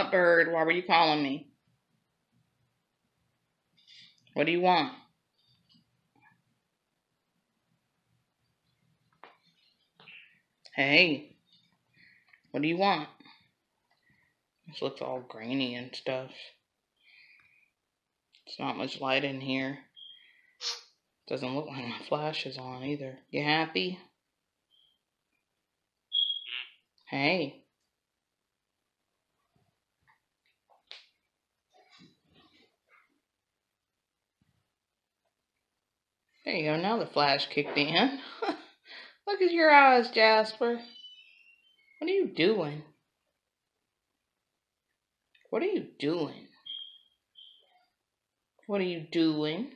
up, bird? Why were you calling me? What do you want? Hey, what do you want? This looks all grainy and stuff. It's not much light in here. Doesn't look like my flash is on either. You happy? Hey. There you go. Now the flash kicked in. Look at your eyes, Jasper. What are you doing? What are you doing? What are you doing?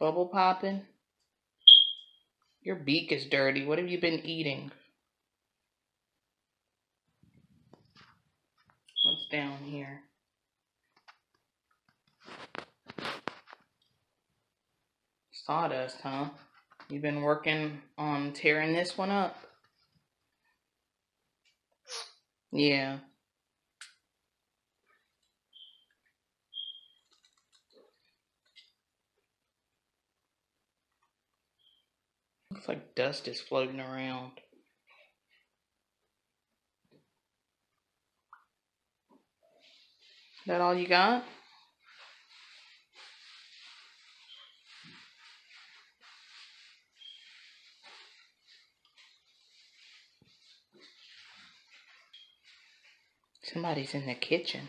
Bubble popping? Your beak is dirty. What have you been eating? What's down here? Sawdust, huh? You've been working on tearing this one up? Yeah. Looks like dust is floating around. That all you got? Somebody's in the kitchen.